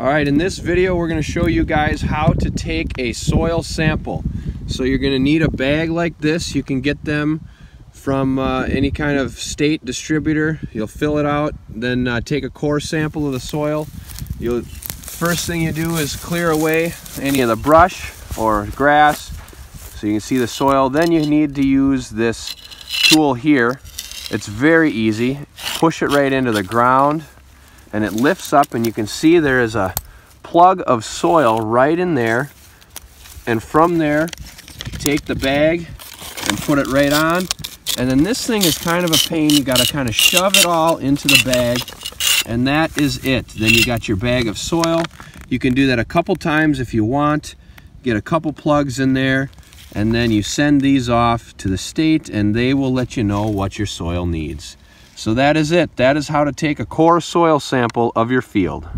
All right, in this video, we're gonna show you guys how to take a soil sample. So you're gonna need a bag like this. You can get them from uh, any kind of state distributor. You'll fill it out, then uh, take a core sample of the soil. You'll First thing you do is clear away any of the brush or grass so you can see the soil. Then you need to use this tool here. It's very easy. Push it right into the ground and it lifts up and you can see there is a plug of soil right in there. And from there take the bag and put it right on. And then this thing is kind of a pain. You got to kind of shove it all into the bag and that is it. Then you got your bag of soil. You can do that a couple times if you want. Get a couple plugs in there and then you send these off to the state and they will let you know what your soil needs so that is it. That is how to take a core soil sample of your field